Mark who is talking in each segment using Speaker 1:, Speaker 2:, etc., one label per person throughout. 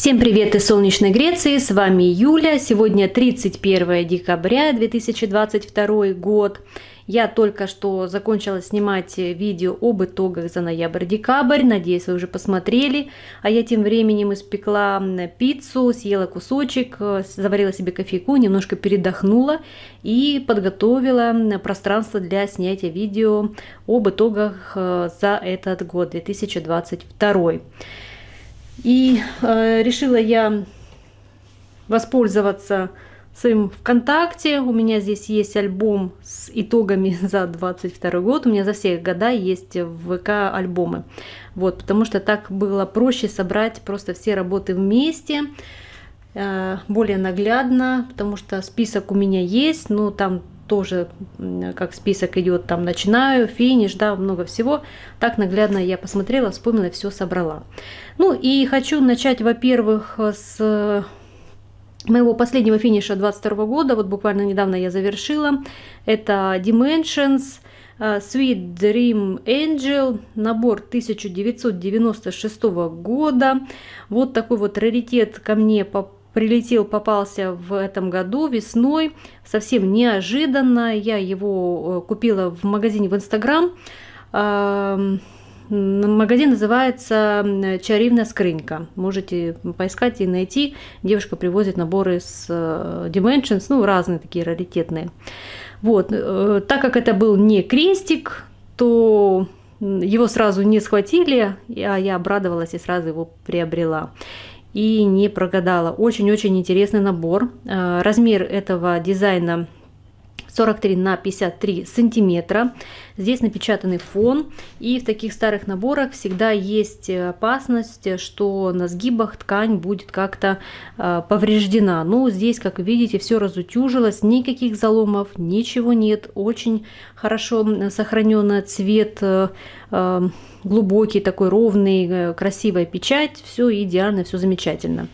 Speaker 1: Всем привет из солнечной Греции, с вами Юля. Сегодня 31 декабря 2022 год. Я только что закончила снимать видео об итогах за ноябрь-декабрь. Надеюсь, вы уже посмотрели. А я тем временем испекла пиццу, съела кусочек, заварила себе кофейку, немножко передохнула и подготовила пространство для снятия видео об итогах э, за этот год, 2022. И э, решила я воспользоваться своим ВКонтакте. У меня здесь есть альбом с итогами за 22 год. У меня за все года есть в ВК альбомы. Вот, потому что так было проще собрать просто все работы вместе э, более наглядно, потому что список у меня есть, но там тоже как список идет, там начинаю, финиш, да, много всего. Так наглядно я посмотрела, вспомнила, все собрала. Ну и хочу начать, во-первых, с моего последнего финиша 22 года, вот буквально недавно я завершила. Это Dimensions, э, Sweet Dream Angel, набор 1996 года. Вот такой вот раритет ко мне попал прилетел, попался в этом году весной, совсем неожиданно. Я его э, купила в магазине в Инстаграм. Магазин называется «Чаривная скрынька». Можете поискать и найти. Девушка привозит наборы с э, Dimensions, ну, разные такие раритетные. Вот. Э, так как это был не крестик, то его сразу не схватили, а я обрадовалась и сразу его приобрела и не прогадала. Очень-очень интересный набор. Э, размер этого дизайна 43 на 53 сантиметра. Здесь напечатанный фон. И в таких старых наборах всегда есть опасность, что на сгибах ткань будет как-то э, повреждена. Но ну, здесь, как видите, все разутюжилось, никаких заломов, ничего нет. Очень хорошо сохранен цвет э, глубокий, такой ровный, э, красивая печать, все идеально, все замечательно.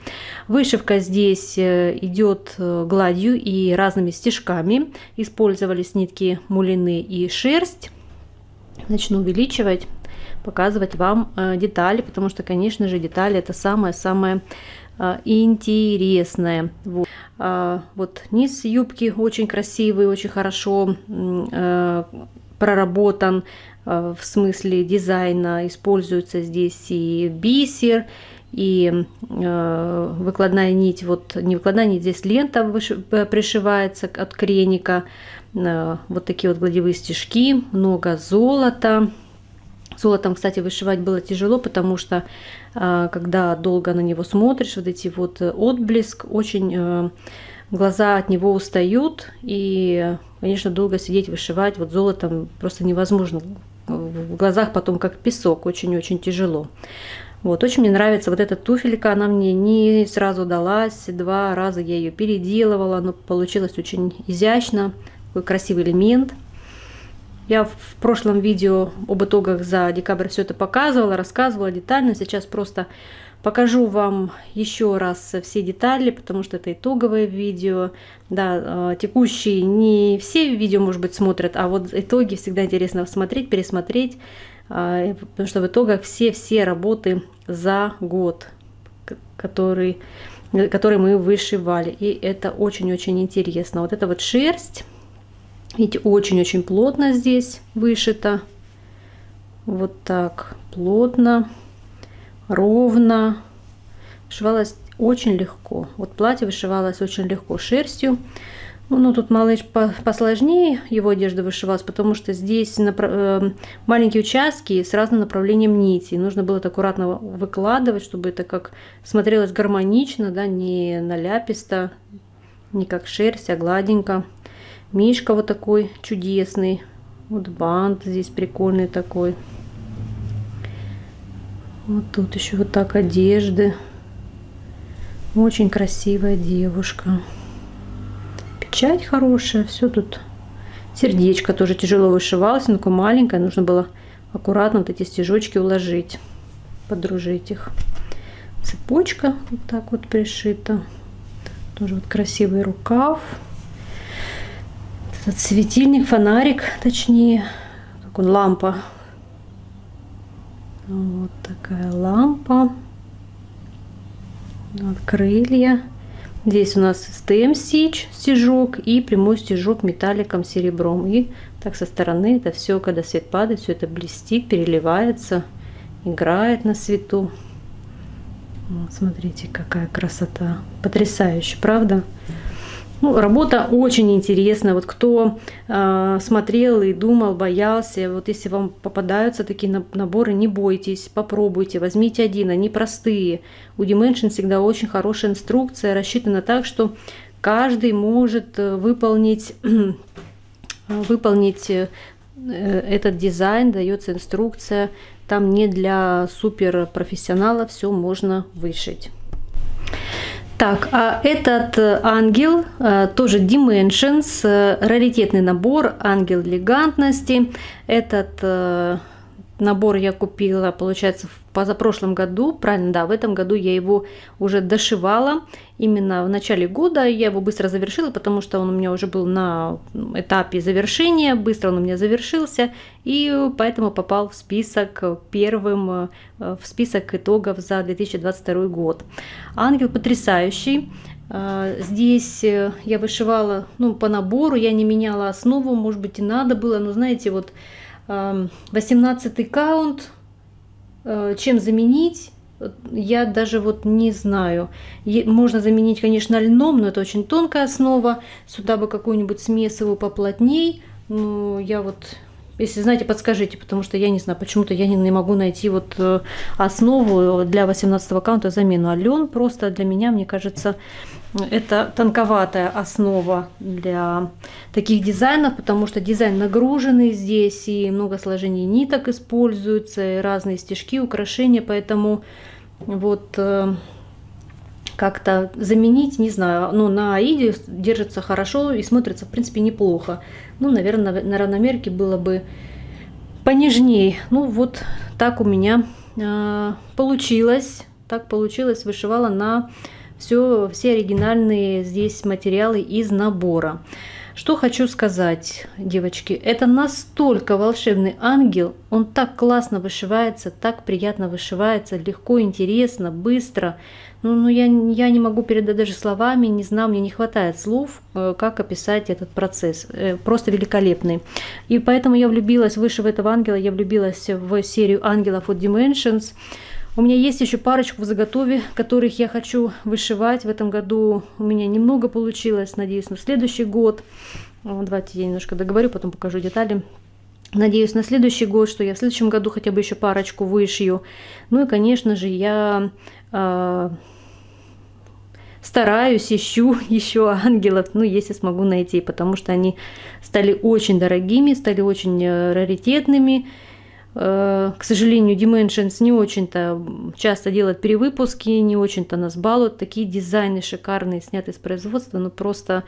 Speaker 1: Вышивка здесь э, идет э, гладью и разными стежками. Использовались нитки мулины и шерсть. Начну увеличивать, показывать вам детали, потому что, конечно же, детали это самое-самое интересное. Вот. вот низ юбки очень красивый, очень хорошо проработан. Э, в смысле дизайна используется здесь и бисер, и э, выкладная нить, вот не выкладная нить, здесь лента э, пришивается от креника, вот такие вот гладевые стежки, много золота. Золотом, кстати, вышивать было тяжело, потому что когда долго на него смотришь, вот эти вот отблеск, очень глаза от него устают, и, конечно, долго сидеть вышивать вот золотом просто невозможно в глазах потом как песок, очень-очень тяжело. Вот, очень мне нравится вот эта туфелька, она мне не сразу далась, два раза я ее переделывала, но получилось очень изящно, такой красивый элемент. Я в прошлом видео об итогах за декабрь все это показывала, рассказывала детально, сейчас просто Покажу вам еще раз все детали, потому что это итоговое видео. Да, э, текущие не все видео, может быть, смотрят, а вот итоги всегда интересно смотреть, пересмотреть, э, потому что в итогах все-все работы за год, который, который мы вышивали. И это очень-очень интересно. Вот это вот шерсть, видите, очень-очень плотно здесь вышито. Вот так, плотно ровно. Вышивалась очень легко. Вот платье вышивалось очень легко шерстью. Ну, ну тут малыш посложнее его одежда вышивалась, потому что здесь напра- э, маленькие участки с разным направлением нити. Нужно было это аккуратно выкладывать, чтобы это как смотрелось гармонично, да, не наляписто, не как шерсть, а гладенько. Мишка вот такой чудесный. Вот бант здесь прикольный такой. Вот тут еще вот так одежды. Очень красивая девушка. Печать хорошая, все тут. Сердечко тоже тяжело вышивалось, но такое маленькое. Нужно было аккуратно вот эти стежочки уложить, подружить их. Цепочка вот так вот пришита. Тоже вот красивый рукав. Этот светильник, фонарик, точнее, как он, лампа вот такая лампа. Вот крылья. Здесь у нас STM стич, стежок и прямой стежок металликом серебром. И так со стороны это все, когда свет падает, все это блестит, переливается, играет на свету. Вот, смотрите, какая красота. Потрясающе, правда? Ну, работа очень интересная. Вот кто э, смотрел и думал, боялся, вот если вам попадаются такие наборы, не бойтесь, попробуйте, возьмите один, они простые. У Dimension всегда очень хорошая инструкция, рассчитана так, что каждый может э, выполнить, выполнить э, этот дизайн, дается инструкция. Там не для суперпрофессионала, все можно вышить. Так, а этот э, ангел, э, тоже Dimensions, э, раритетный набор, ангел элегантности. Этот набор я купила, получается, в позапрошлом году, правильно, да, в этом году я его уже дошивала. Именно в начале года я его быстро завершила, потому что он у меня уже был на этапе завершения, быстро он у меня завершился, и поэтому попал в список первым, э, в список итогов за 2022 год. Ангел потрясающий. Э, здесь э, я вышивала ну, по набору, я не меняла основу, может быть и надо было, но знаете, вот 18 эм, каунт, э, чем заменить, я даже вот не знаю. Можно заменить, конечно, льном, но это очень тонкая основа. Сюда бы какую-нибудь смесовую поплотней. Ну, я вот, если знаете, подскажите, потому что я не знаю, почему-то я не, не могу найти вот э, основу для 18 аккаунта замену. А просто для меня, мне кажется, это тонковатая основа для таких дизайнов, потому что дизайн нагруженный здесь, и много сложений ниток используются, и разные стежки, украшения, поэтому вот э, как-то заменить, не знаю, ну на Аиде держится хорошо и смотрится в принципе неплохо. Ну, наверное, на равномерке было бы понежней. Ну, вот так у меня э, получилось. Так получилось, вышивала на все, все оригинальные здесь материалы из набора. Что хочу сказать, девочки, это настолько волшебный ангел, он так классно вышивается, так приятно вышивается, легко, интересно, быстро. Ну, ну я, я не могу передать даже словами, не знаю, мне не хватает слов, э, как описать этот процесс. Э, просто великолепный. И поэтому я влюбилась выше в этого ангела, я влюбилась в серию ангелов от Dimensions. У меня есть еще парочку в заготове, которых я хочу вышивать. В этом году у меня немного получилось, надеюсь, на следующий год. Давайте я немножко договорю, потом покажу детали. Надеюсь на следующий год, что я в следующем году хотя бы еще парочку вышью. Ну и, конечно же, я э, стараюсь, ищу еще ангелов, ну, если смогу найти, потому что они стали очень дорогими, стали очень э, раритетными. Э, к сожалению, Dimensions не очень-то часто делают перевыпуски, не очень-то нас балуют. Такие дизайны шикарные, снятые с производства, ну просто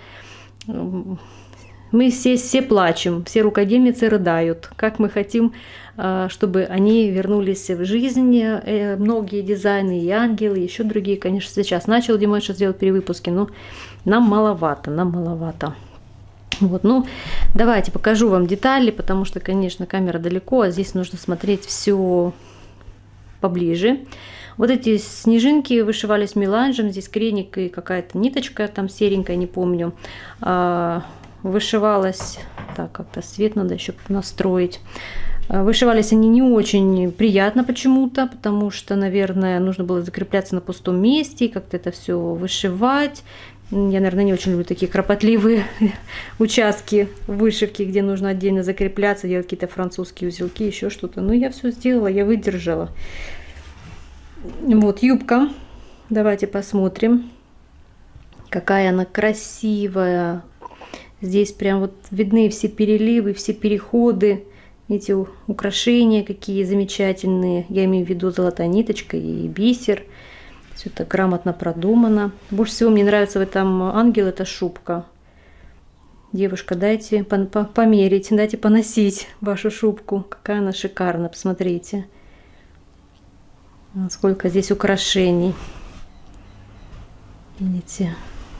Speaker 1: мы все, все плачем, все рукодельницы рыдают. Как мы хотим, э, чтобы они вернулись в жизнь. Э, многие дизайны и ангелы, еще другие, конечно, сейчас начал Dimensions делать перевыпуски, но нам маловато, нам маловато. Вот, ну, давайте покажу вам детали, потому что, конечно, камера далеко, а здесь нужно смотреть все поближе. Вот эти снежинки вышивались меланжем, здесь креник и какая-то ниточка там серенькая, не помню. Вышивалась, так, как-то свет надо еще настроить. А, вышивались они не очень приятно почему-то, потому что, наверное, нужно было закрепляться на пустом месте и как-то это все вышивать. Я, наверное, не очень люблю такие кропотливые участки вышивки, где нужно отдельно закрепляться, делать какие-то французские узелки, еще что-то. Но я все сделала, я выдержала. Вот юбка. Давайте посмотрим, какая она красивая. Здесь прям вот видны все переливы, все переходы, эти украшения какие замечательные. Я имею в виду золотая ниточка и бисер. Все это грамотно продумано. Больше всего мне нравится в этом ангел эта шубка. Девушка, дайте померить, дайте поносить вашу шубку. Какая она шикарная, посмотрите. Сколько здесь украшений. Видите?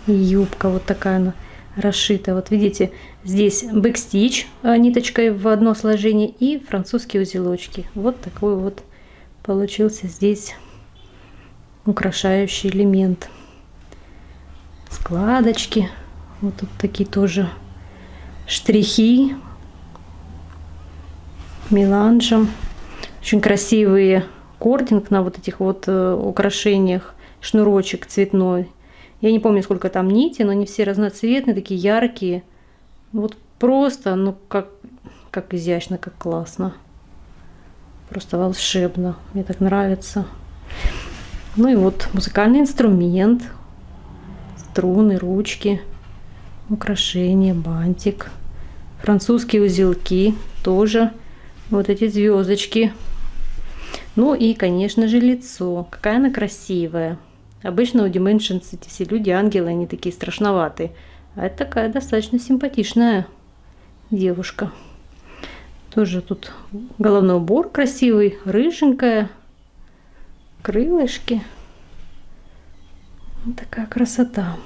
Speaker 1: И юбка вот такая она расшита. Вот видите, здесь бэкстич э, ниточкой в одно сложение и французские узелочки. Вот такой вот получился здесь украшающий элемент. Складочки. Вот тут такие тоже штрихи меланжем. Очень красивые кординг на вот этих вот э, украшениях. Шнурочек цветной. Я не помню, сколько там нити, но они все разноцветные, такие яркие. Вот просто, ну как, как изящно, как классно. Просто волшебно. Мне так нравится. Ну и вот музыкальный инструмент. Струны, ручки, украшения, бантик. Французские узелки тоже. Вот эти звездочки. Ну и, конечно же, лицо. Какая она красивая. Обычно у Dimensions эти все люди, ангелы, они такие страшноватые. А это такая достаточно симпатичная девушка. Тоже тут головной убор красивый, рыженькая, крылышки. Вот такая красота.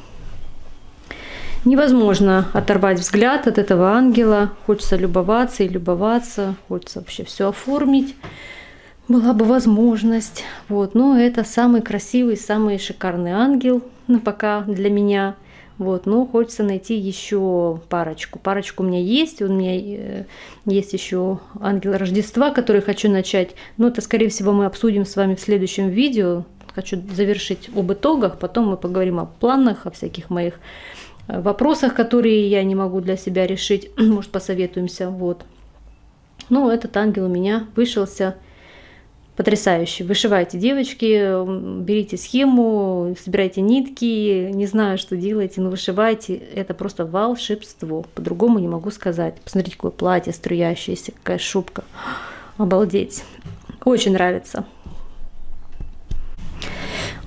Speaker 1: Невозможно оторвать взгляд от этого ангела. Хочется любоваться и любоваться. Хочется вообще все оформить. Была бы возможность. Вот. Но это самый красивый, самый шикарный ангел ну, пока для меня. Вот, но хочется найти еще парочку. Парочку у меня есть. У меня э, есть еще ангел Рождества, который хочу начать. Но это, скорее всего, мы обсудим с вами в следующем видео. Хочу завершить об итогах, потом мы поговорим о планах, о всяких моих э, вопросах, которые я не могу для себя решить. Может, посоветуемся. Вот. Ну, этот ангел у меня вышелся Потрясающе. Вышивайте, девочки, берите схему, собирайте нитки, не знаю, что делаете, но вышивайте. Это просто волшебство. По-другому не могу сказать. Посмотрите, какое платье струящееся, какая шубка. Обалдеть. Очень нравится.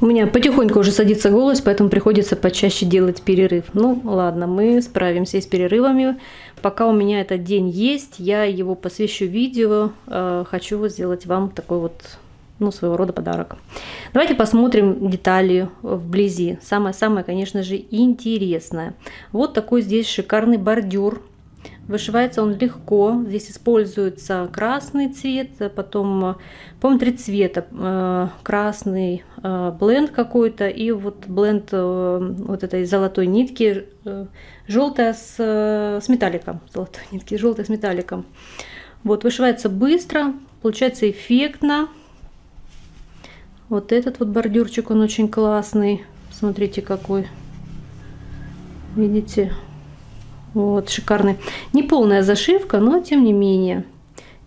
Speaker 1: У меня потихоньку уже садится голос, поэтому приходится почаще делать перерыв. Ну, ладно, мы справимся с перерывами. Пока у меня этот день есть, я его посвящу видео. Э, хочу сделать вам такой вот, ну, своего рода подарок. Давайте посмотрим детали вблизи. Самое-самое, конечно же, интересное. Вот такой здесь шикарный бордюр Вышивается он легко. Здесь используется красный цвет, потом, по-моему, три цвета. Э, красный э, бленд какой-то и вот бленд э, вот этой золотой нитки, желтая с, с металликом. Золотой нитки, желтая с металликом. Вот, вышивается быстро, получается эффектно. Вот этот вот бордюрчик, он очень классный. Смотрите, какой. Видите? Вот, шикарный. Не полная зашивка, но тем не менее.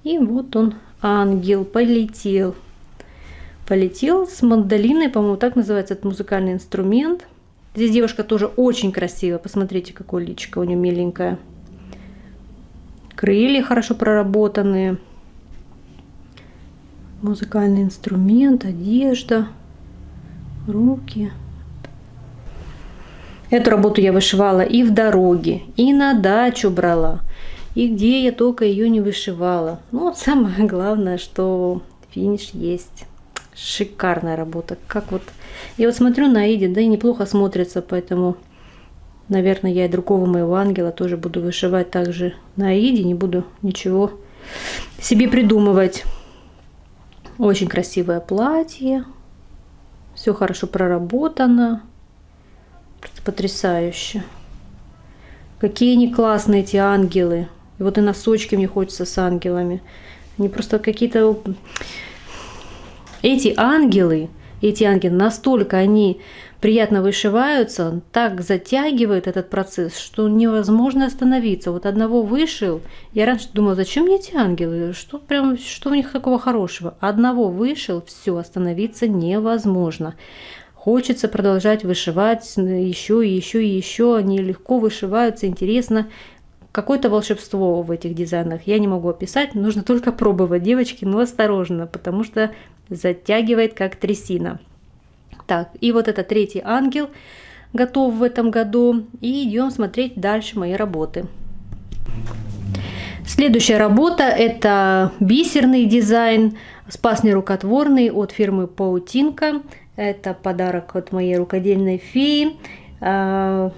Speaker 1: И вот он, ангел, полетел. Полетел с мандолиной, по-моему, так называется этот музыкальный инструмент. Здесь девушка тоже очень красивая. Посмотрите, какое личико у нее миленькое. Крылья хорошо проработанные. Музыкальный инструмент, одежда, руки. Эту работу я вышивала и в дороге, и на дачу брала, и где я только ее не вышивала. Ну, самое главное, что финиш есть. Шикарная работа. Как вот... Я вот смотрю на Иди, да и неплохо смотрится, поэтому, наверное, я и другого моего ангела тоже буду вышивать также на Иди, не буду ничего себе придумывать. Очень красивое платье. Все хорошо проработано. Потрясающе. Какие они классные, эти ангелы. И вот и носочки мне хочется с ангелами. Они просто какие-то... Эти ангелы, эти ангелы, настолько они приятно вышиваются, так затягивает этот процесс, что невозможно остановиться. Вот одного вышил, я раньше думала, зачем мне эти ангелы, что прям, что у них такого хорошего. Одного вышил, все, остановиться невозможно. Хочется продолжать вышивать еще и еще и еще. Они легко вышиваются, интересно. Какое-то волшебство в этих дизайнах я не могу описать. Нужно только пробовать, девочки, но осторожно, потому что затягивает как трясина. Так, и вот это третий ангел готов в этом году. И идем смотреть дальше мои работы. Следующая работа это бисерный дизайн, спас нерукотворный от фирмы Паутинка. Это подарок от моей рукодельной феи. А,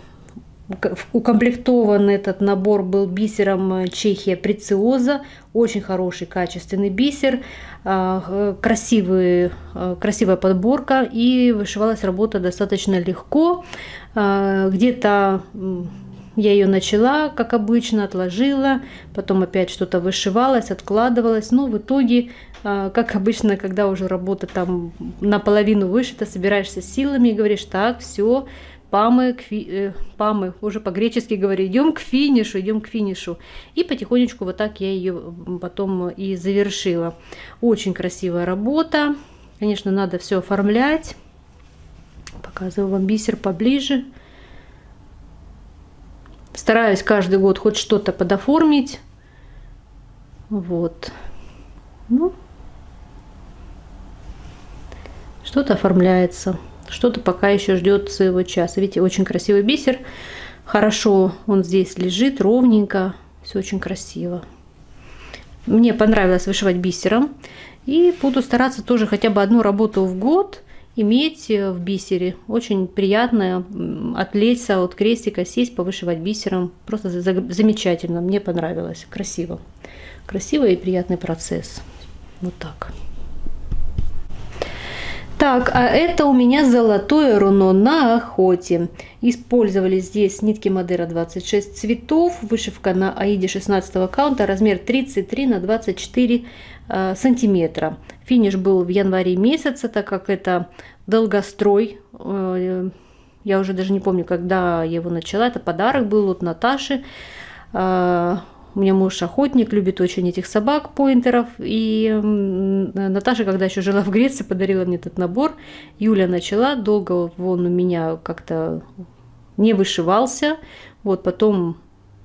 Speaker 1: укомплектован этот набор был бисером Чехия Прециоза. Очень хороший, качественный бисер. А, красивый, красивая подборка. И вышивалась работа достаточно легко. Где-то я ее начала, как обычно, отложила, потом опять что-то вышивалось, откладывалось, но в итоге, а, как обычно, когда уже работа там наполовину вышита, собираешься силами и говоришь, так, все, памы, к. Э, памы, уже по-гречески говорю, идем к финишу, идем к финишу. И потихонечку вот так я ее потом и завершила. Очень красивая работа. Конечно, надо все оформлять. Показываю вам бисер поближе. Стараюсь каждый год хоть что-то подоформить. Вот. Ну, что-то оформляется. Что-то пока еще ждет своего часа. Видите, очень красивый бисер. Хорошо он здесь лежит, ровненько. Все очень красиво. Мне понравилось вышивать бисером. И буду стараться тоже хотя бы одну работу в год иметь в бисере. Очень приятно отвлечься от крестика, сесть, повышивать бисером. Просто замечательно, мне понравилось, красиво. Красивый и приятный процесс. Вот так. Так, а это у меня золотое руно на охоте. Использовали здесь нитки Мадера 26 цветов, вышивка на аиде 16 каунта, размер 33 на 24 э, сантиметра. Финиш был в январе месяце, так как это долгострой. Э, я уже даже не помню, когда я его начала. Это подарок был от Наташи. Э, у меня муж охотник, любит очень этих собак, поинтеров. И Наташа, когда еще жила в Греции, подарила мне этот набор. Юля начала, долго он у меня как-то не вышивался. Вот потом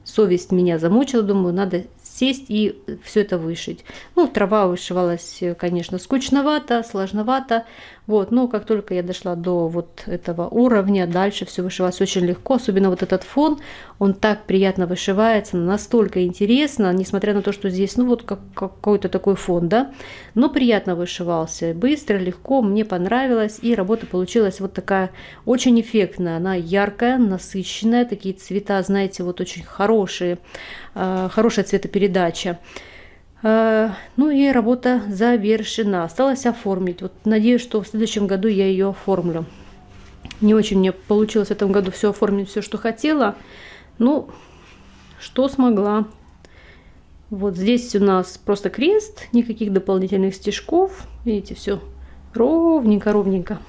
Speaker 1: совесть меня замучила, думаю, надо сесть и все это вышить. Ну, трава вышивалась, конечно, скучновато, сложновато, вот, но как только я дошла до вот этого уровня, дальше все вышивалось очень легко, особенно вот этот фон, он так приятно вышивается, настолько интересно, несмотря на то, что здесь, ну, вот как, какой-то такой фон, да, но приятно вышивался, быстро, легко, мне понравилось, и работа получилась вот такая очень эффектная, она яркая, насыщенная, такие цвета, знаете, вот очень хорошие, э, хорошая цветопередача. Э, ну и работа завершена. Осталось оформить. Вот надеюсь, что в следующем году я ее оформлю. Не очень мне получилось в этом году все оформить, все, что хотела. Ну, что смогла. Вот здесь у нас просто крест, никаких дополнительных стежков. Видите, все ровненько-ровненько.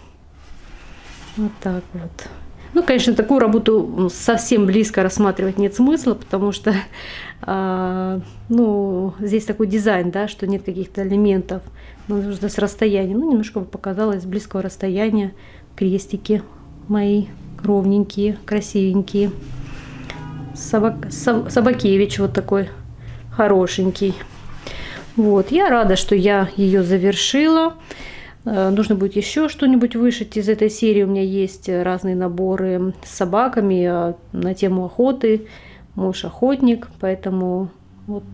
Speaker 1: Вот так вот. Ну, конечно, такую работу совсем близко рассматривать нет смысла, потому что э, ну, здесь такой дизайн, да, что нет каких-то элементов. Нужно с расстояния. Ну, немножко показалось с близкого расстояния крестики мои ровненькие, красивенькие. Собак, соб, собакевич вот такой хорошенький. Вот, я рада, что я ее завершила. Э, нужно будет еще что-нибудь вышить из этой серии. У меня есть разные наборы с собаками э, на тему охоты. Муж охотник, поэтому вот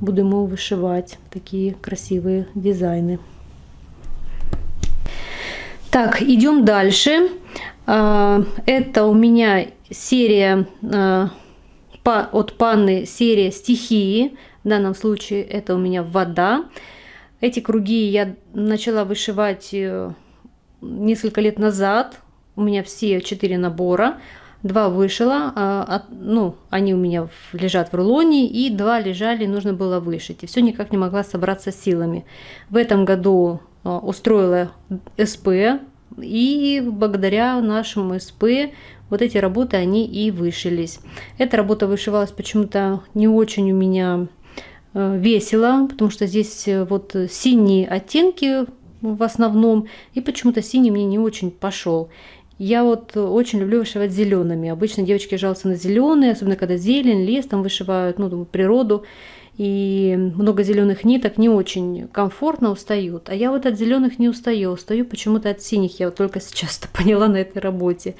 Speaker 1: буду ему вышивать такие красивые дизайны. Так, идем дальше. Э, это у меня серия от Панны, серия стихии. В данном случае это у меня вода. Эти круги я начала вышивать э, несколько лет назад. У меня все четыре набора. Два вышила, а, ну, они у меня лежат в рулоне, и два лежали, нужно было вышить. И все никак не могла собраться силами. В этом году а, устроила СП, и благодаря нашему СП вот эти работы, они и вышились. Эта работа вышивалась почему-то не очень у меня весело, потому что здесь э, вот синие оттенки в основном, и почему-то синий мне не очень пошел. Я вот очень люблю вышивать зелеными. Обычно девочки жалуются на зеленые, особенно когда зелень, лес там вышивают, ну, природу. И много зеленых ниток не очень комфортно устают. А я вот от зеленых не устаю, устаю почему-то от синих. Я вот только сейчас это поняла на этой работе.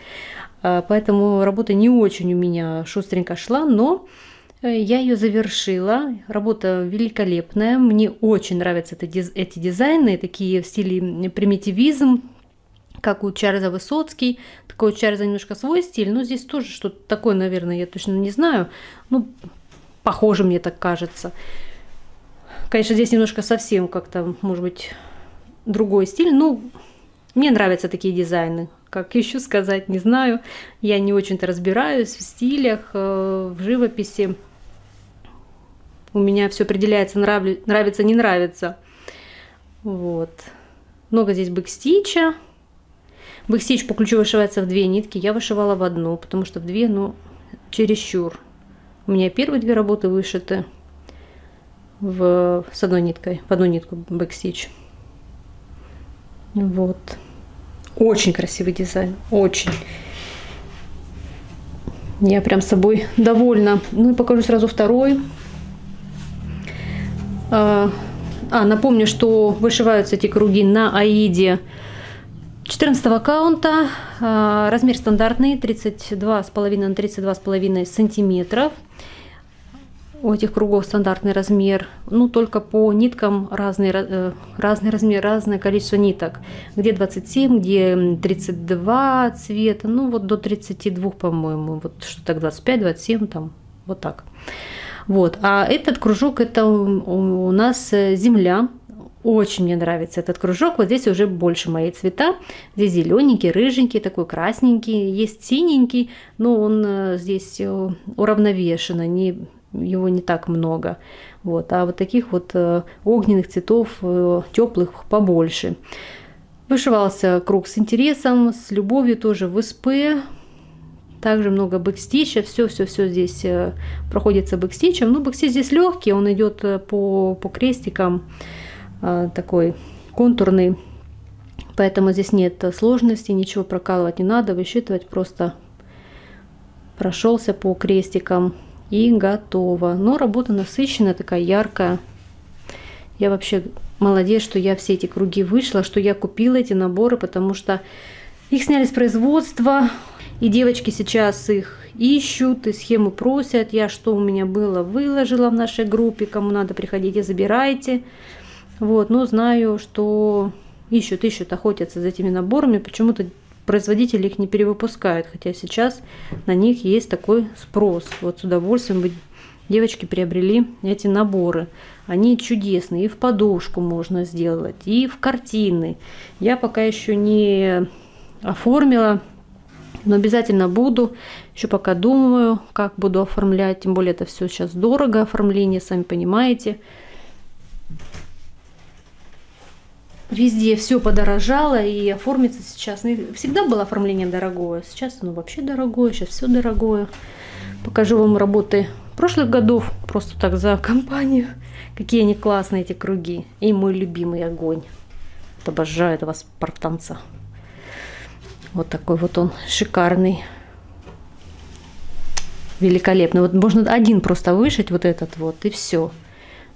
Speaker 1: А, поэтому работа не очень у меня шустренько шла, но Э, я ее завершила. Работа великолепная. Мне очень нравятся эти дизайны, такие в стиле примитивизм. как у Чарльза Высоцкий. Такой у Чарльза немножко свой стиль, но здесь тоже что-то такое, наверное, я точно не знаю. Ну, похоже мне так кажется. Конечно, здесь немножко совсем как-то, может быть, другой стиль. Ну, мне нравятся такие дизайны. Как еще сказать, не знаю. Я не очень-то разбираюсь в стилях, э, в живописи. У меня все определяется, нравится, не нравится. Вот. Много здесь бэкстича. Бэкстич по ключу вышивается в две нитки. Я вышивала в одну, потому что в две, ну, чересчур. У меня первые две работы вышиты в, с одной ниткой, в одну нитку бэкстич. Вот. Очень красивый дизайн, очень. Я прям с собой довольна. Ну и покажу сразу второй. А, напомню, что вышиваются эти круги на Аиде 14 count а. А, размер стандартный 32,5 на 32,5 сантиметров. У этих кругов стандартный размер, ну только по ниткам разный, э, разный размер, разное количество ниток. Где 27, где 32 цвета, ну вот до 32, по-моему, вот что так 25, 27, там вот так. Вот, а этот кружок это у нас э, земля, очень мне нравится этот кружок. Вот здесь уже больше мои цвета. Здесь зелененький, рыженький, такой красненький. Есть синенький, но он э, здесь уравновешенно, не его не так много. Вот. А вот таких вот э, огненных цветов, э, теплых, побольше. Вышивался круг с интересом, с любовью тоже в СП. Также много бэкстича, все-все-все здесь э, проходится бэкстичем. Ну, бэкстич здесь легкий, он идет по, по крестикам, такой контурный. Поэтому здесь нет сложности, ничего прокалывать не надо, высчитывать просто прошелся по крестикам и готово. Но работа насыщенная, такая яркая. Я вообще молодец, что я все эти круги вышла, что я купила эти наборы, потому что их сняли с производства, и девочки сейчас их ищут, и схему просят. Я что у меня было, выложила в нашей группе, кому надо, приходите, забирайте. Вот, но знаю, что ищут, ищут, охотятся за этими наборами. Почему-то производители их не перевыпускают, хотя сейчас на них есть такой спрос. Вот с удовольствием бы девочки приобрели эти наборы. Они чудесные, и в подушку можно сделать, и в картины. Я пока еще не оформила, но обязательно буду. Еще пока думаю, как буду оформлять. Тем более это все сейчас дорого оформление, сами понимаете. Везде все подорожало и оформиться сейчас. Ну, всегда было оформление дорогое. Сейчас оно вообще дорогое, сейчас все дорогое. Покажу вам работы прошлых годов, просто так за компанию. Какие они классные эти круги. И мой любимый огонь. Обожаю этого спартанца. Вот такой вот он шикарный. Великолепный. Вот можно один просто вышить, вот этот вот, и все.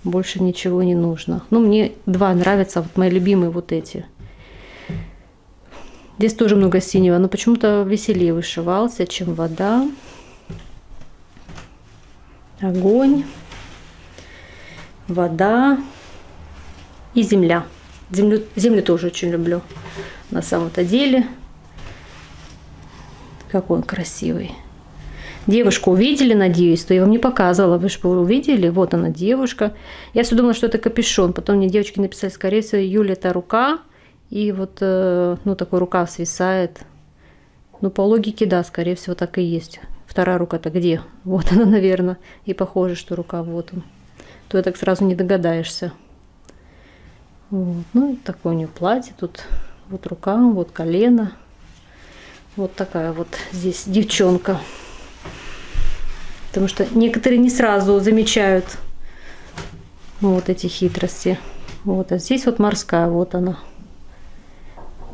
Speaker 1: Больше ничего не нужно. Ну, мне два нравятся, вот мои любимые вот эти. Здесь тоже много синего, но почему-то веселее вышивался, чем вода. Огонь, вода и земля. Землю, землю тоже очень люблю на самом-то деле. Как он красивый. Девушку увидели, надеюсь, то я вам не показывала, вы же увидели, вот она девушка. Я все думала, что это капюшон, потом мне девочки написали, скорее всего, Юля это рука, и вот, э, ну, такой рука свисает. Ну, по логике, да, скорее всего, так и есть. Вторая рука-то где? Вот она, наверное. И похоже, что рука вот он. То так сразу не догадаешься. Вот. Ну, такое у нее платье. Тут вот рука, вот колено. Вот такая вот здесь девчонка. Потому что некоторые не сразу замечают вот эти хитрости. Вот, а здесь вот морская, вот она.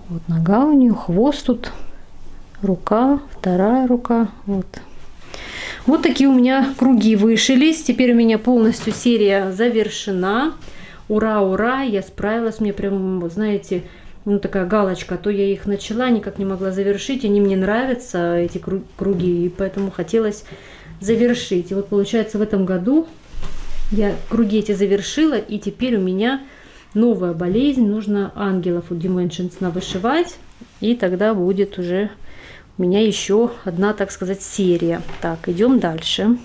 Speaker 1: Вот нога у нее, хвост тут, рука, вторая рука, вот. Вот такие у меня круги вышились. Теперь у меня полностью серия завершена. Ура, ура, я справилась. Мне прям, знаете, ну такая галочка. То я их начала, никак не могла завершить. Они мне нравятся, эти круги, и поэтому хотелось завершить. И вот получается в этом году я круги эти завершила, и теперь у меня новая болезнь. Нужно ангелов у Dimensions навышивать. И тогда будет уже у меня еще одна, так сказать, серия. Так, идем дальше.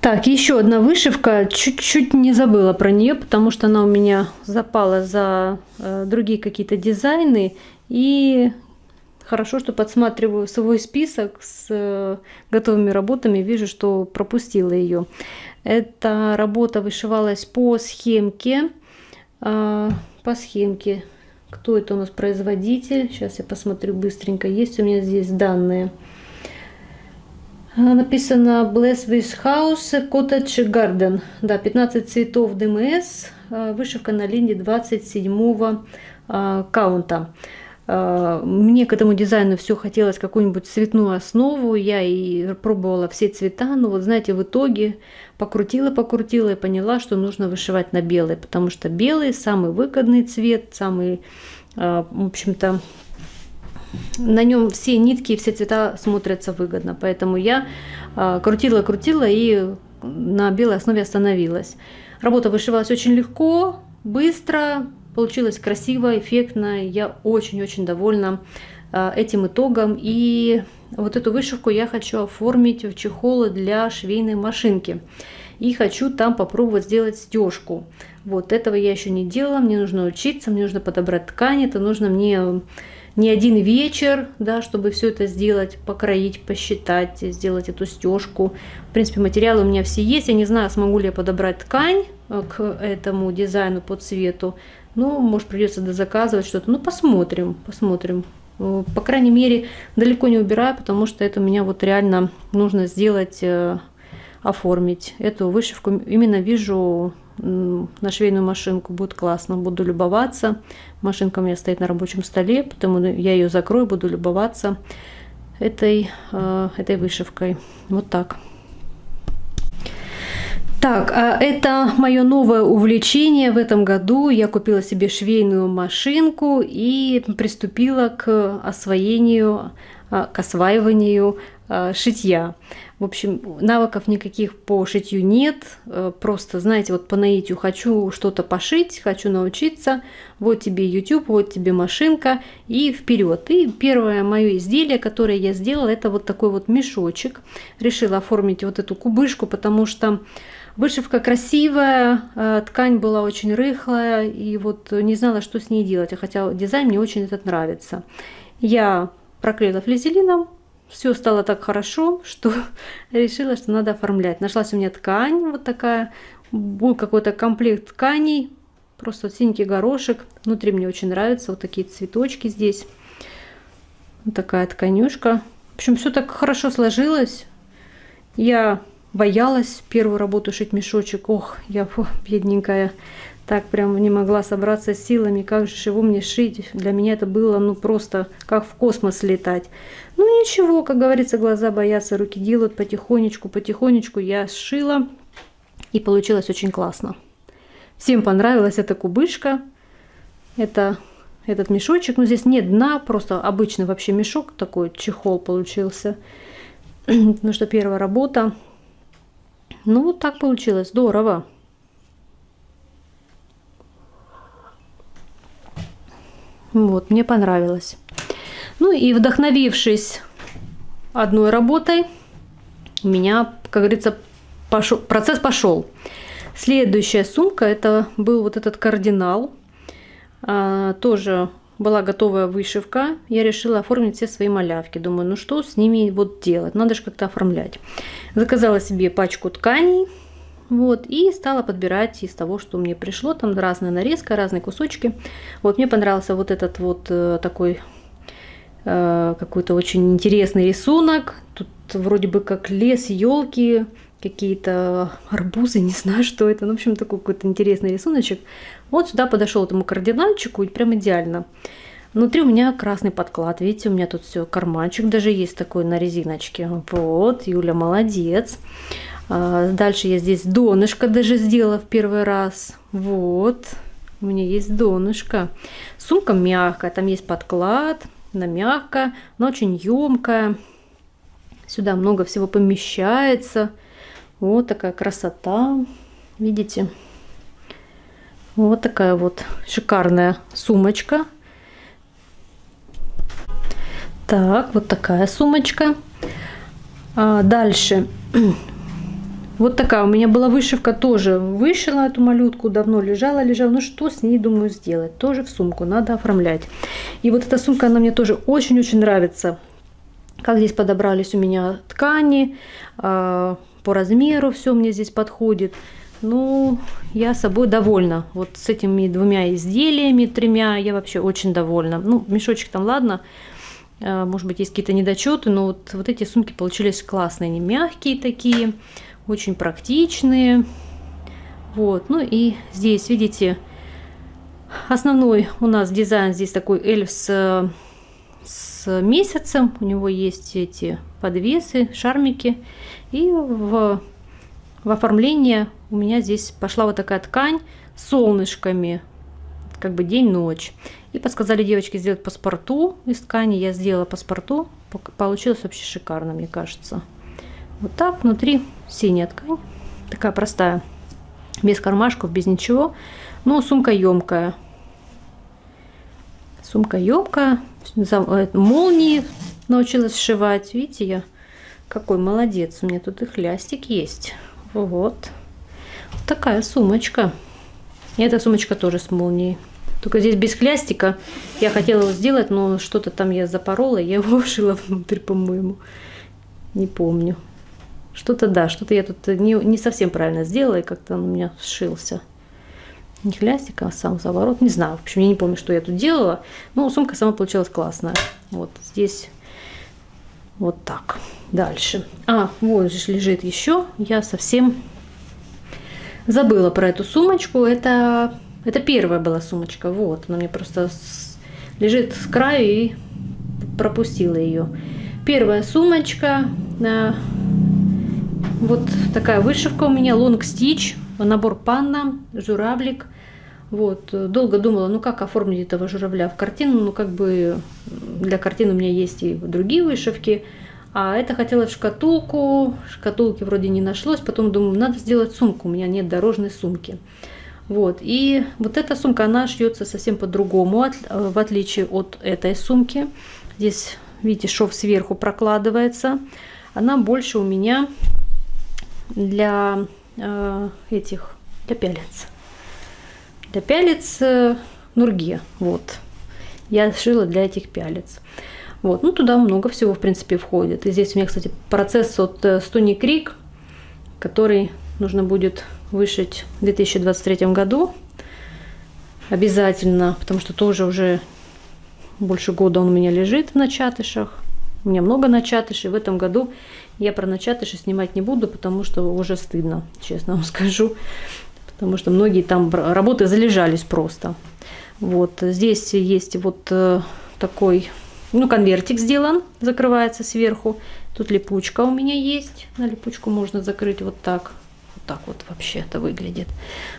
Speaker 1: Так, еще одна вышивка. Чуть-чуть не забыла про нее, потому что она у меня запала за э, другие какие-то дизайны. И хорошо, что подсматриваю свой список с э, готовыми работами. Вижу, что пропустила ее. Эта работа вышивалась по схемке. Э, по схемке. Кто это у нас производитель? Сейчас я посмотрю быстренько. Есть у меня здесь данные. Написано Bless with House Cottage Garden. Да, 15 цветов ДМС. Вышивка на линии 27 каунта. Мне к этому дизайну все хотелось какую-нибудь цветную основу. Я и пробовала все цвета. Но вот знаете, в итоге покрутила, покрутила и поняла, что нужно вышивать на белый. Потому что белый самый выгодный цвет, самый, в общем-то, на нем все нитки и все цвета смотрятся выгодно. Поэтому я э, крутила, крутила и на белой основе остановилась. Работа вышивалась очень легко, быстро, получилось красиво, эффектно. Я очень-очень довольна э, этим итогом. И вот эту вышивку я хочу оформить в чехолы для швейной машинки. И хочу там попробовать сделать стежку. Вот этого я еще не делала, мне нужно учиться, мне нужно подобрать ткань, это нужно мне не один вечер, да, чтобы все это сделать, покроить, посчитать, сделать эту стежку. В принципе, материалы у меня все есть. Я не знаю, смогу ли я подобрать ткань э, к этому дизайну по цвету. Ну, может, придется дозаказывать что-то. Ну, посмотрим, посмотрим. Э, по крайней мере, далеко не убираю, потому что это у меня вот реально нужно сделать, э, оформить эту вышивку. Именно вижу на швейную машинку будет классно, буду любоваться. Машинка у меня стоит на рабочем столе, потому я ее закрою, буду любоваться этой, э, этой вышивкой. Вот так. Так, а это мое новое увлечение в этом году. Я купила себе швейную машинку и приступила к освоению, а, к осваиванию а, шитья. В общем, навыков никаких по шитью нет. Э, просто, знаете, вот по наитию хочу что-то пошить, хочу научиться. Вот тебе YouTube, вот тебе машинка и вперед. И первое мое изделие, которое я сделала, это вот такой вот мешочек. Решила оформить вот эту кубышку, потому что Вышивка красивая, э, ткань была очень рыхлая, и вот не знала, что с ней делать, хотя дизайн мне очень этот нравится. Я проклеила флизелином, все стало так хорошо, что решила, что надо оформлять. Нашлась у меня ткань вот такая, был какой-то комплект тканей, просто синенький горошек. Внутри мне очень нравятся вот такие цветочки здесь. Вот такая тканюшка. В общем, все так хорошо сложилось. Я боялась первую работу шить мешочек. Ох, я фу, бедненькая. Так прям не могла собраться силами, как же его мне шить. Для меня это было ну просто как в космос летать. Ну ничего, как говорится, глаза боятся, руки делают потихонечку, потихонечку. Я сшила и получилось очень классно. Всем понравилась эта кубышка. Это этот мешочек. Но ну, здесь нет дна, просто обычный вообще мешок, такой чехол получился. Ну что первая работа. Ну вот так получилось, здорово. Вот, мне понравилось. Ну и вдохновившись одной работой, у меня, как говорится, пошел, процесс пошел. Следующая сумка, это был вот этот кардинал. А, тоже была готовая вышивка. Я решила оформить все свои малявки. Думаю, ну что с ними вот делать? Надо же как-то оформлять. Заказала себе пачку тканей. Вот, и стала подбирать из того, что мне пришло. Там разная нарезка, разные кусочки. Вот мне понравился вот этот вот э, такой какой-то очень интересный рисунок. Тут вроде бы как лес, елки, какие-то арбузы, не знаю, что это. Ну, в общем, такой какой-то интересный рисуночек. Вот сюда подошел этому кардинальчику и прям идеально. Внутри у меня красный подклад. Видите, у меня тут все карманчик даже есть такой на резиночке. Вот, Юля молодец. А, дальше я здесь донышко даже сделала в первый раз. Вот, у меня есть донышко. Сумка мягкая, там есть подклад она мягкая, она очень емкая. Сюда много всего помещается. Вот такая красота. Видите? Вот такая вот шикарная сумочка. Так, вот такая сумочка. А дальше. Вот такая у меня была вышивка тоже. Вышила эту малютку, давно лежала, лежала. Ну что с ней, думаю, сделать? Тоже в сумку надо оформлять. И вот эта сумка, она мне тоже очень-очень нравится. Как здесь подобрались у меня ткани, а, по размеру все мне здесь подходит. Ну, я собой довольна. Вот с этими двумя изделиями, тремя, я вообще очень довольна. Ну, мешочек там, ладно, а, может быть, есть какие-то недочеты, но вот, вот эти сумки получились классные. Они мягкие такие, очень практичные. Вот, ну и здесь, видите, основной у нас дизайн здесь такой эльф с, с месяцем. У него есть эти подвесы, шармики. И в, в оформление у меня здесь пошла вот такая ткань с солнышками, как бы день-ночь. И подсказали девочки сделать паспорту из ткани. Я сделала паспорту. Получилось вообще шикарно, мне кажется. Вот так, внутри синяя ткань. Такая простая. Без кармашков, без ничего. Но сумка емкая. Сумка емкая. Э, молнии научилась сшивать. Видите, я какой молодец. У меня тут и хлястик есть. Вот. Вот такая сумочка. И эта сумочка тоже с молнией. Только здесь без хлястика. Я хотела его сделать, но что-то там я запорола. Я его вшила внутрь, по-моему. Не помню. Что-то да, что-то я тут не, не совсем правильно сделала, и как-то он у меня сшился. Не хлястик, а сам заворот. Не знаю, в общем, я не помню, что я тут делала. Но сумка сама получилась классная. Вот здесь вот так. Дальше. А, вот же лежит еще. Я совсем забыла про эту сумочку. Это, это первая была сумочка. Вот, она мне просто с, лежит с краю и пропустила ее. Первая сумочка. Э, вот такая вышивка у меня, лонг стич, набор панна, журавлик. Вот, долго думала, ну как оформить этого журавля в картину, ну как бы для картины у меня есть и другие вышивки, а это хотела в шкатулку, шкатулки вроде не нашлось, потом думаю, надо сделать сумку, у меня нет дорожной сумки. Вот, и вот эта сумка, она шьется совсем по-другому, в отличие от этой сумки. Здесь, видите, шов сверху прокладывается. Она больше у меня для э, этих, для пялец. Для пялец э, нурге, вот. Я сшила для этих пялец. Вот, ну туда много всего, в принципе, входит. И здесь у меня, кстати, процесс от э, Стуни Крик, который нужно будет вышить в 2023 году. Обязательно, потому что тоже уже больше года он у меня лежит в начатышах. У меня много начатышей. В этом году я про начатыши снимать не буду, потому что уже стыдно, честно вам скажу. Потому что многие там работы залежались просто. Вот здесь есть вот э, такой, ну, конвертик сделан, закрывается сверху. Тут липучка у меня есть. На липучку можно закрыть вот так. Вот так вот вообще это выглядит.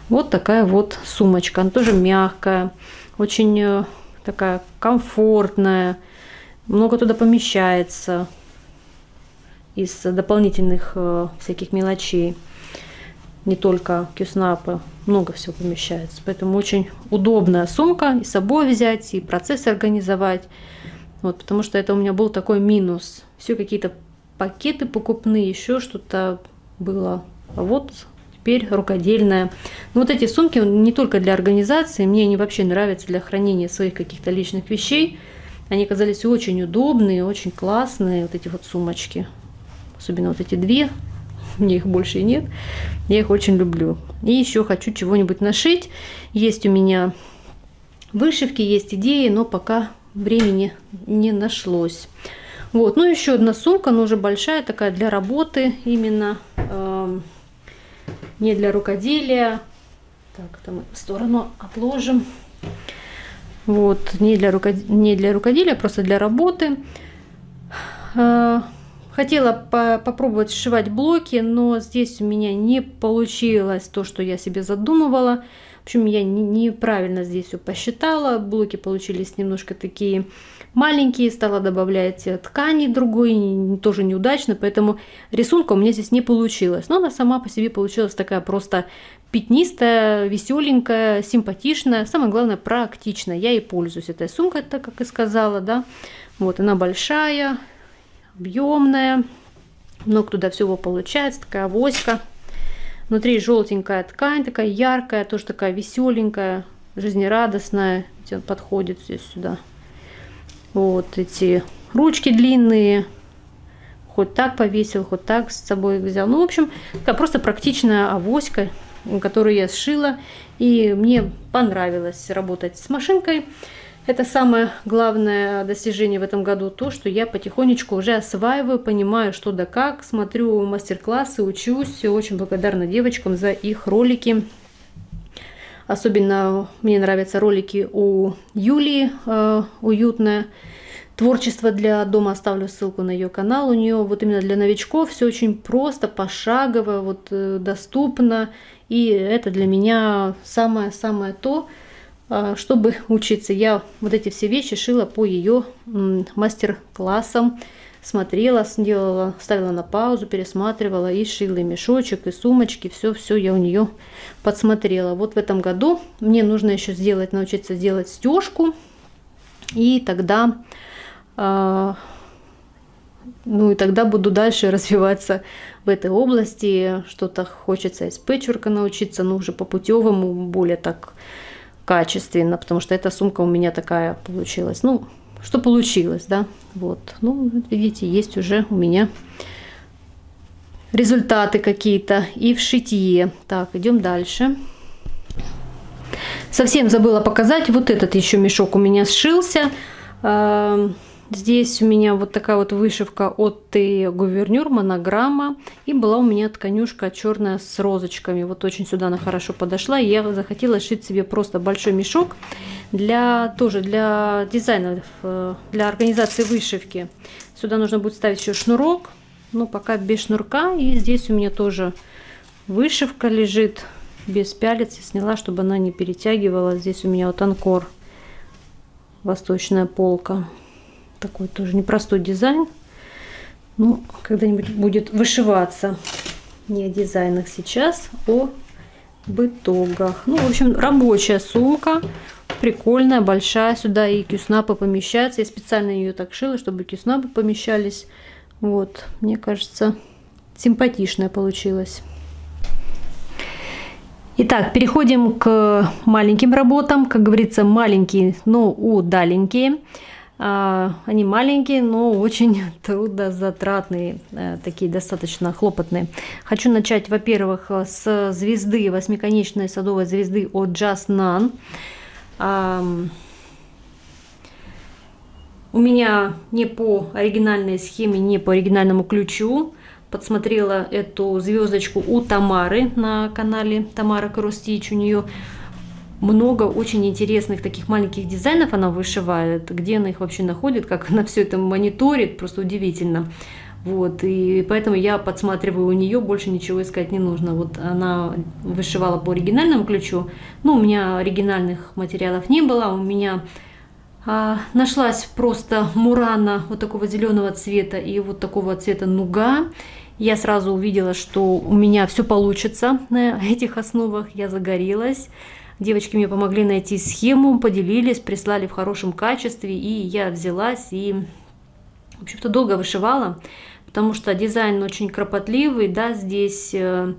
Speaker 1: Вот такая вот сумочка. Она тоже мягкая, очень э, такая комфортная. Много туда помещается из дополнительных э, всяких мелочей. Не только кюснапы, много всего помещается. Поэтому очень удобная сумка и с собой взять, и процесс организовать. Вот, потому что это у меня был такой минус. Все какие-то пакеты покупные, еще что-то было. А вот теперь рукодельная. Но вот эти сумки не только для организации, мне они вообще нравятся для хранения своих каких-то личных вещей. Они оказались очень удобные, очень классные, вот эти вот сумочки особенно вот эти две, мне их больше и нет. Я их очень люблю. И еще хочу чего-нибудь нашить. Есть у меня вышивки, есть идеи, но пока времени не нашлось. Вот, ну еще одна сумка, но уже большая, такая для работы именно, э, не для рукоделия. Так, это мы в сторону отложим. Вот, не для, рукод... не для рукоделия, а просто для работы. Э, Хотела по попробовать сшивать блоки, но здесь у меня не получилось то, что я себе задумывала, общем, я неправильно здесь все посчитала. Блоки получились немножко такие маленькие, стала добавлять ткани другой, тоже неудачно, поэтому рисунка у меня здесь не получилось. Но она сама по себе получилась такая просто пятнистая, веселенькая, симпатичная, самое главное практичная. Я и пользуюсь этой сумкой, так как и сказала, да. Вот она большая, объемная, много туда всего получается, такая авоська. Внутри желтенькая ткань, такая яркая, тоже такая веселенькая, жизнерадостная. Он подходит здесь сюда. Вот эти ручки длинные. Хоть так повесил, хоть так с собой взял. Ну, в общем, такая просто практичная авоська, которую я сшила. И мне понравилось работать с машинкой. Это самое главное достижение в этом году, то, что я потихонечку уже осваиваю, понимаю, что да как, смотрю мастер-классы, учусь, очень благодарна девочкам за их ролики. Особенно мне нравятся ролики у Юлии, э, уютное творчество для дома. Оставлю ссылку на ее канал. У нее вот именно для новичков все очень просто, пошагово, вот э, доступно. И это для меня самое-самое то, чтобы учиться. Я вот эти все вещи шила по ее мастер-классам, смотрела, сделала, ставила на паузу, пересматривала и шила и мешочек, и сумочки, все-все я у нее подсмотрела. Вот в этом году мне нужно еще сделать, научиться делать стежку, и тогда, э, ну и тогда буду дальше развиваться в этой области. Что-то хочется из пэтчворка научиться, но уже по путевому, более так качественно, потому что эта сумка у меня такая получилась. Ну, что получилось, да, вот. Ну, видите, есть уже у меня результаты какие-то и в шитье. Так, идем дальше. Совсем забыла показать, вот этот еще мешок у меня сшился. Здесь у меня вот такая вот вышивка от Т Гувернюр, монограмма. И была у меня тканюшка черная с розочками. Вот очень сюда она хорошо подошла. И я захотела шить себе просто большой мешок для тоже для дизайнеров, э, для организации вышивки. Сюда нужно будет ставить еще шнурок. Но пока без шнурка. И здесь у меня тоже вышивка лежит без пялец. Я сняла, чтобы она не перетягивала. Здесь у меня вот анкор. Восточная полка. Такой тоже непростой дизайн. Ну, когда-нибудь будет вышиваться. Не о дизайнах сейчас, о бытогах. Ну, в общем, рабочая сумка. Прикольная, большая. Сюда и кюснапы помещаются. Я специально ее так шила, чтобы кюснапы помещались. Вот, мне кажется, симпатичная получилась. Итак, переходим к маленьким работам. Как говорится, маленькие, но удаленькие. А, они маленькие, но очень трудозатратные, э, такие достаточно хлопотные. Хочу начать, во-первых, с звезды, восьмиконечной садовой звезды от Just None. У меня не по оригинальной схеме, не по оригинальному ключу. Подсмотрела эту звездочку у Тамары на канале Тамара Карустич. У нее много очень интересных таких маленьких дизайнов она вышивает, где она их вообще находит, как она все это мониторит, просто удивительно. Вот, и поэтому я подсматриваю у нее, больше ничего искать не нужно. Вот она вышивала по оригинальному ключу. Ну, у меня оригинальных материалов не было, у меня а, нашлась просто мурана вот такого зеленого цвета и вот такого цвета нуга. Я сразу увидела, что у меня все получится на этих основах. Я загорелась. Девочки мне помогли найти схему, поделились, прислали в хорошем качестве, и я взялась и, в общем-то, долго вышивала, потому что дизайн очень кропотливый, да, здесь, э,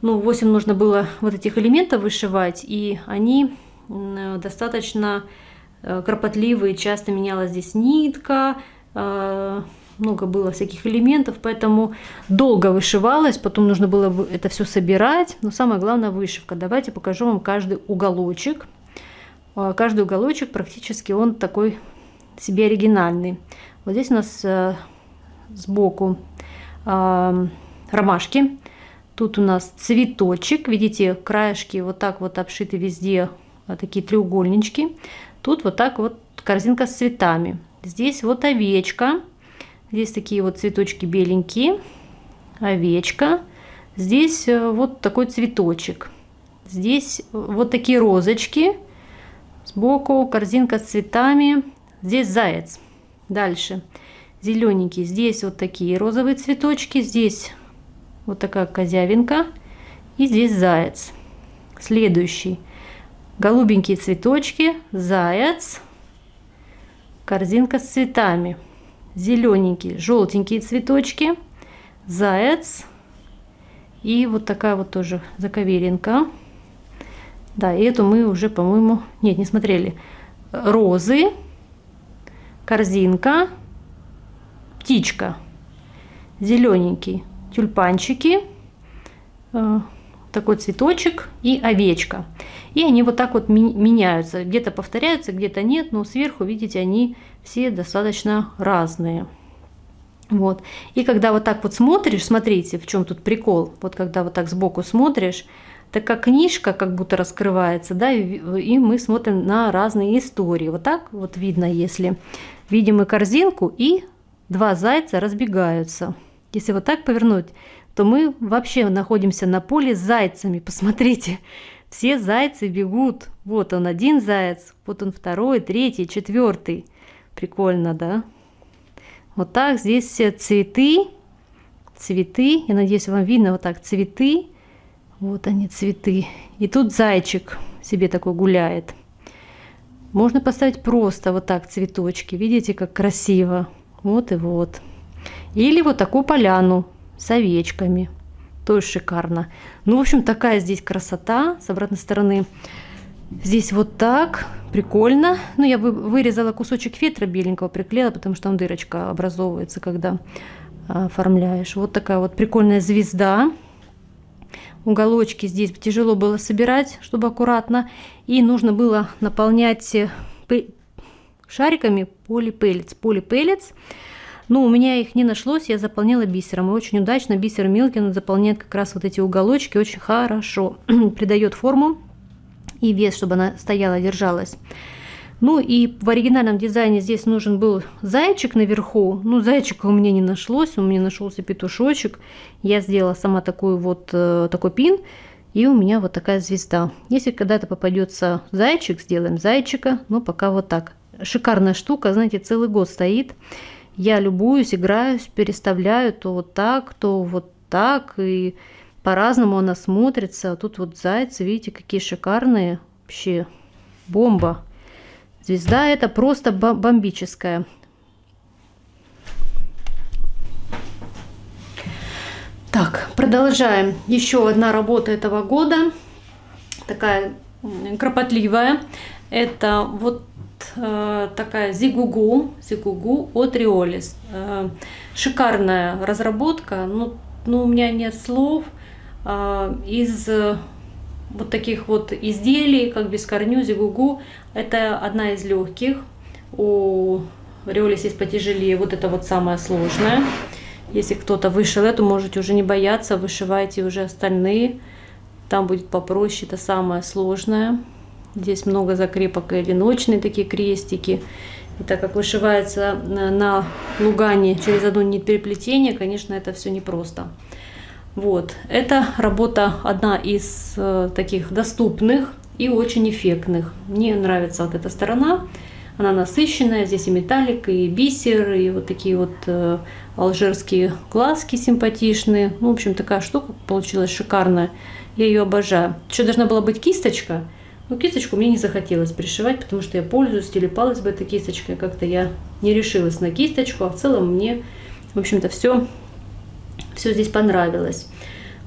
Speaker 1: ну, 8 нужно было вот этих элементов вышивать, и они достаточно э, кропотливые, часто менялась здесь нитка, э, много было всяких элементов, поэтому долго вышивалось, потом нужно было это все собирать, но самое главное вышивка. Давайте покажу вам каждый уголочек. А, каждый уголочек практически он такой себе оригинальный. Вот здесь у нас э, сбоку э, ромашки. Тут у нас цветочек. Видите, краешки вот так вот обшиты везде, вот такие треугольнички. Тут вот так вот корзинка с цветами. Здесь вот овечка. Здесь такие вот цветочки беленькие, овечка. Здесь э, вот такой цветочек. Здесь вот такие розочки. Сбоку корзинка с цветами. Здесь заяц. Дальше. Зелененький. Здесь вот такие розовые цветочки. Здесь вот такая козявинка. И здесь заяц. Следующий. Голубенькие цветочки. Заяц. Корзинка с цветами. Зелененькие, желтенькие цветочки. Заяц. И вот такая вот тоже заковеринка. Да, и эту мы уже, по-моему, нет, не смотрели. Розы, корзинка, птичка, зелененький, тюльпанчики, э, такой цветочек и овечка. И они вот так вот меняются. Где-то повторяются, где-то нет, но сверху, видите, они все достаточно разные. Вот. И когда вот так вот смотришь, смотрите, в чем тут прикол. Вот когда вот так сбоку смотришь, такая книжка как будто раскрывается, да, и мы смотрим на разные истории. Вот так вот видно, если видим и корзинку, и два зайца разбегаются. Если вот так повернуть, то мы вообще находимся на поле с зайцами. Посмотрите, все зайцы бегут. Вот он один заяц, вот он второй, третий, четвертый. Прикольно, да? Вот так здесь все цветы, цветы. Я надеюсь, вам видно вот так цветы. Вот они цветы. И тут зайчик себе такой гуляет. Можно поставить просто вот так цветочки. Видите, как красиво. Вот и вот. Или вот такую поляну с овечками. Тоже шикарно. Ну, в общем, такая здесь красота. С обратной стороны здесь вот так. Прикольно. Ну, я вырезала кусочек фетра беленького, приклеила, потому что там дырочка образовывается, когда а, оформляешь. Вот такая вот прикольная звезда. Уголочки здесь тяжело было собирать, чтобы аккуратно. И нужно было наполнять э, шариками полипелец. Полипелец. Но у меня их не нашлось, я заполняла бисером. И очень удачно бисер Милкин заполняет как раз вот эти уголочки очень хорошо. Придает форму и вес, чтобы она стояла, держалась. Ну и в оригинальном дизайне здесь нужен был зайчик наверху. Ну, зайчика у меня не нашлось, у меня нашелся петушочек. Я сделала сама такой вот э, такой пин. И у меня вот такая звезда. Если когда-то попадется зайчик, сделаем зайчика. Но пока вот так. Шикарная штука, знаете, целый год стоит. Я любуюсь, играюсь, переставляю то вот так, то вот так. И по-разному она смотрится. Тут вот зайцы, видите, какие шикарные. Вообще бомба. Звезда это просто бомбическая. Так, продолжаем. Еще одна работа этого года. Такая кропотливая. Это вот э, такая Зигугу, Зигугу от Риолис. Э, шикарная разработка. Ну, ну, у меня нет слов. Из э, вот таких вот изделий, как без корню, зигугу, это одна из легких. У Риолис есть потяжелее, вот это вот самое сложное. Если кто-то вышел эту, можете уже не бояться, вышивайте уже остальные. Там будет попроще, это самое сложное. Здесь много закрепок и одиночные такие крестики. И так как вышивается на лугане через одно нить переплетения, конечно, это все непросто. Вот. Эта работа одна из э, таких доступных и очень эффектных. Мне нравится вот эта сторона. Она насыщенная. Здесь и металлик, и бисер, и вот такие вот э, алжирские глазки симпатичные. Ну, в общем, такая штука получилась шикарная. Я ее обожаю. Еще должна была быть кисточка. Но кисточку мне не захотелось пришивать, потому что я пользуюсь, телепалась бы этой кисточкой. Как-то я не решилась на кисточку, а в целом мне, в общем-то, все все здесь понравилось.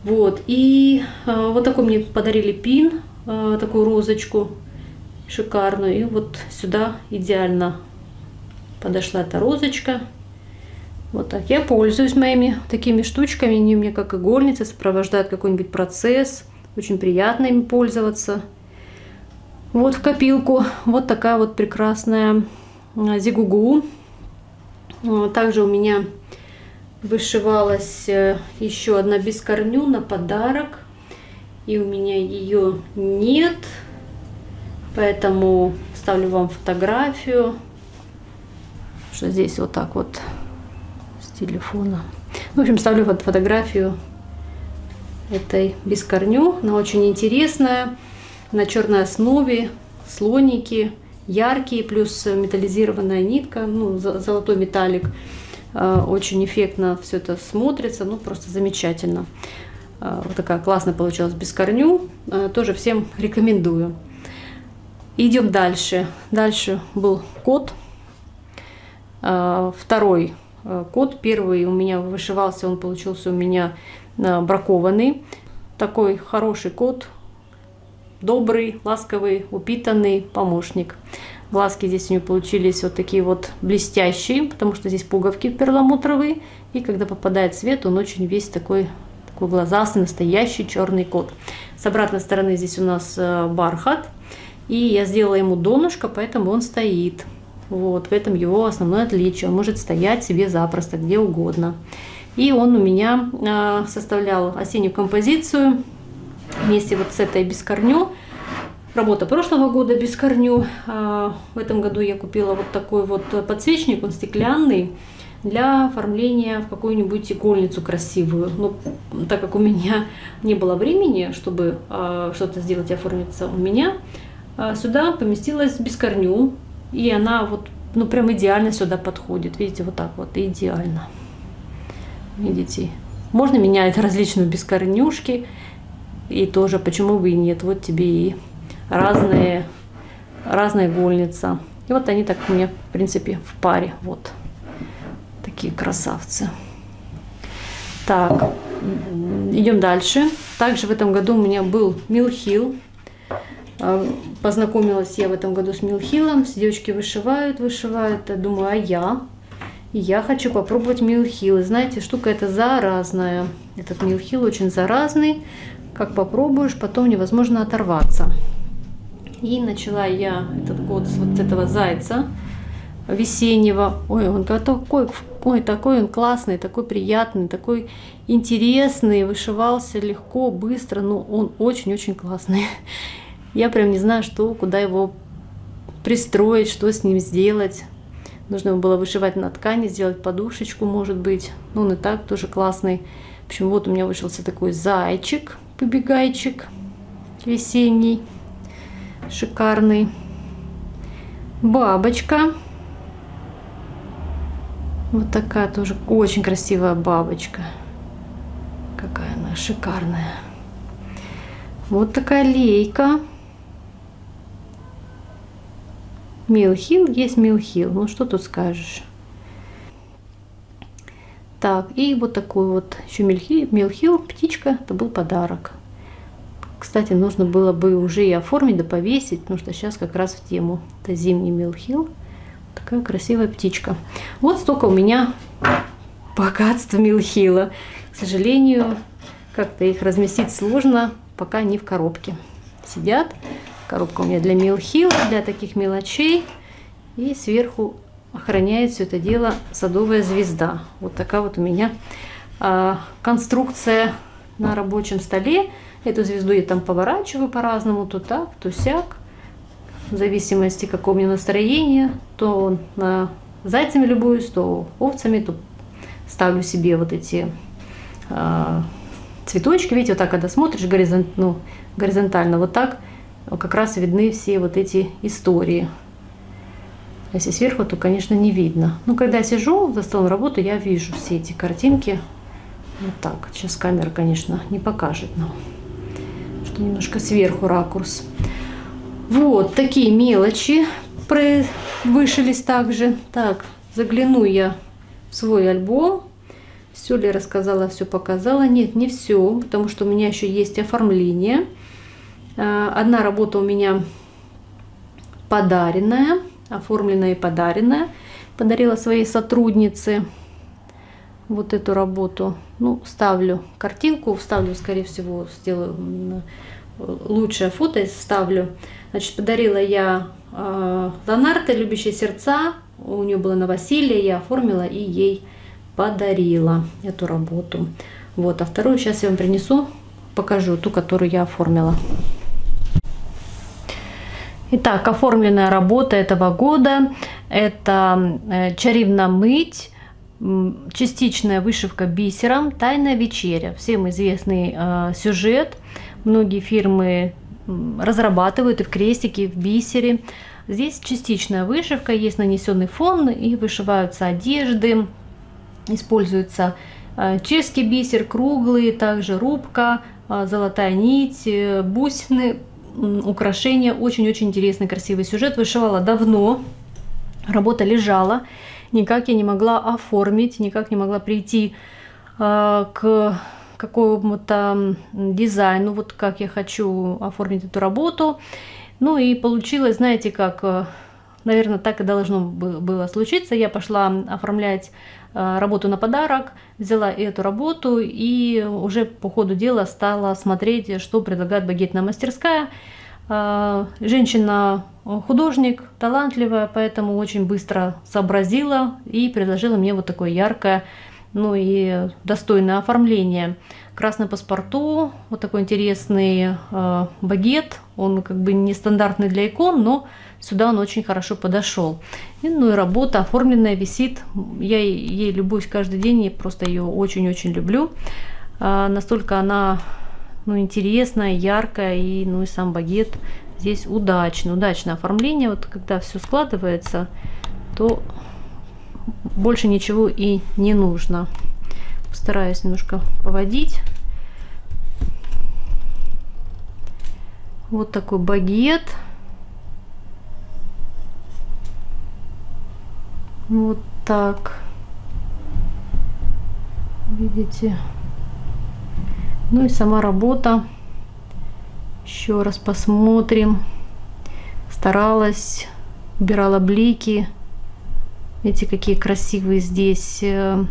Speaker 1: Вот, и э, вот такой мне подарили пин, э, такую розочку шикарную. И вот сюда идеально подошла эта розочка. Вот так. Я пользуюсь моими такими штучками. Они у меня как игольницы, сопровождают какой-нибудь процесс. Очень приятно им пользоваться. Вот в копилку. Вот такая вот прекрасная э, зигугу. Также у меня вышивалась э, еще одна без корню на подарок. И у меня ее нет. Поэтому ставлю вам фотографию. Что здесь вот так вот с телефона. В общем, ставлю вот фотографию этой бескорню. Она очень интересная, на черной основе, слоники яркие, плюс металлизированная нитка, ну, золотой металлик. Э, очень эффектно все это смотрится, ну, просто замечательно. Э, вот такая классная получилась бескорню. Э, тоже всем рекомендую. Идем дальше. Дальше был кот. Второй кот. Первый у меня вышивался, он получился у меня бракованный. Такой хороший кот, добрый, ласковый, упитанный помощник. Глазки здесь у нее получились вот такие вот блестящие, потому что здесь пуговки перламутровые. И когда попадает свет, он очень весь такой, такой глазастый, настоящий черный кот. С обратной стороны здесь у нас э, бархат. И я сделала ему донышко, поэтому он стоит. Вот, в этом его основное отличие. Он может стоять себе запросто, где угодно. И он у меня э, составлял осеннюю композицию вместе вот с этой бескорню. Работа прошлого года бескорню. А, в этом году я купила вот такой вот подсвечник, он стеклянный для оформления в какую-нибудь игольницу красивую. Но так как у меня не было времени, чтобы а, что-то сделать и оформиться у меня, а, сюда поместилась бескорню. И она вот, ну прям идеально сюда подходит. Видите, вот так вот, идеально. Видите? Можно менять различные бескорнюшки. И тоже, почему бы и нет, вот тебе и разные, разная игольница. И вот они так у меня, в принципе, в паре. Вот такие красавцы. Так, идем дальше. Также в этом году у меня был Милхил. А, познакомилась я в этом году с Милхилом. Все девочки вышивают, вышивают. Я думаю, а я? И я хочу попробовать Милхил. Знаете, штука эта заразная. Этот Милхил очень заразный. Как попробуешь, потом невозможно оторваться. И начала я этот год с вот этого зайца весеннего. Ой, он такой, ой, такой он классный, такой приятный, такой интересный, вышивался легко, быстро, но он очень-очень классный. Я прям не знаю, что, куда его пристроить, что с ним сделать. Нужно было вышивать на ткани, сделать подушечку, может быть. Ну, он и так тоже классный. В общем, вот у меня вышелся такой зайчик побегайчик весенний, шикарный. Бабочка. Вот такая тоже очень красивая бабочка. Какая она шикарная. Вот такая лейка. Милхил есть милхил. Ну что тут скажешь? Так, и вот такой вот еще мельхи, мелхил, птичка, это был подарок. Кстати, нужно было бы уже и оформить, да повесить, потому что сейчас как раз в тему. Это зимний мелхил. Такая красивая птичка. Вот столько у меня богатства мелхила. К сожалению, как-то их разместить сложно, пока не в коробке. Сидят. Коробка у меня для мелхила, для таких мелочей. И сверху охраняет все это дело садовая звезда. Вот такая вот у меня а, конструкция на рабочем столе. Эту звезду я там поворачиваю по-разному, то так, то сяк. В зависимости, какое у меня настроение, то на зайцами любуюсь, то овцами, то ставлю себе вот эти а, цветочки. Видите, вот так, когда смотришь горизонт, ну, горизонтально, вот так как раз видны все вот эти истории. Если сверху, то, конечно, не видно. Но когда я сижу за столом работаю, я вижу все эти картинки. Вот так. Сейчас камера, конечно, не покажет нам. Что немножко сверху ракурс. Вот такие мелочи вышились также. Так, загляну я в свой альбом. Все ли рассказала, все показала? Нет, не все, потому что у меня еще есть оформление. А, одна работа у меня подаренная оформленная и подаренная. Подарила своей сотруднице вот эту работу. Ну, ставлю картинку, вставлю, скорее всего, сделаю лучшее фото, ставлю. Значит, подарила я э, Ланарте, любящие сердца. У нее было новоселье, я оформила и ей подарила эту работу. Вот, а вторую сейчас я вам принесу, покажу ту, которую я оформила. Итак, оформленная работа этого года – это э, «Чарівна мыть» частичная вышивка бисером, тайная вечеря. Всем известный э, сюжет. Многие фирмы разрабатывают и в крестике, и в бисере. Здесь частичная вышивка, есть нанесенный фон и вышиваются одежды, используется э, чешский бисер, круглый, также рубка, э, золотая нить, э, бусины, украшения. Очень-очень интересный, красивый сюжет. Вышивала давно, работа лежала, никак я не могла оформить, никак не могла прийти к какому-то дизайну, вот как я хочу оформить эту работу. Ну и получилось, знаете, как, э, наверное, так и должно было случиться. Я пошла оформлять э, работу на подарок, взяла эту работу и уже по ходу дела стала смотреть, что предлагает багетная мастерская. Э, женщина художник, талантливая, поэтому очень быстро сообразила и предложила мне вот такое яркое ну и достойное оформление. Красный паспорту, вот такой интересный э, багет, он как бы нестандартный для икон, но сюда он очень хорошо подошел. И, ну и работа оформленная висит, я ей любуюсь каждый день, я просто ее очень-очень люблю. Настолько она ну, интересная, яркая, и, ну и сам багет здесь удачный, удачное оформление. Вот когда все складывается, то больше ничего и не нужно. Постараюсь немножко поводить. Вот такой багет. Вот так. Видите? Ну и сама работа. Еще раз посмотрим. Старалась, убирала блики. Видите, какие красивые здесь, э,